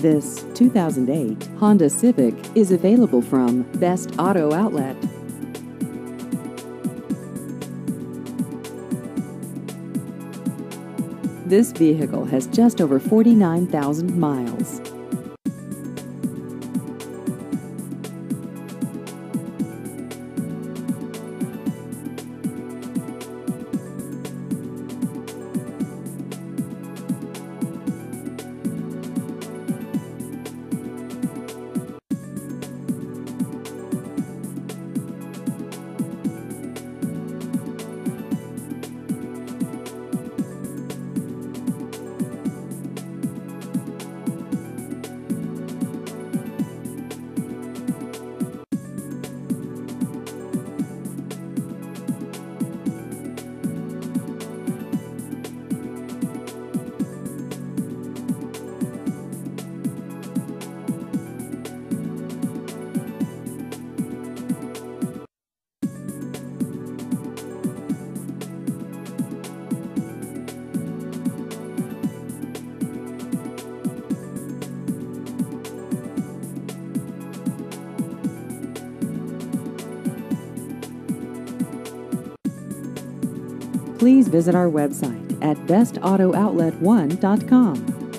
This 2008 Honda Civic is available from Best Auto Outlet. This vehicle has just over 49,000 miles. Please visit our website at bestautooutlet1.com.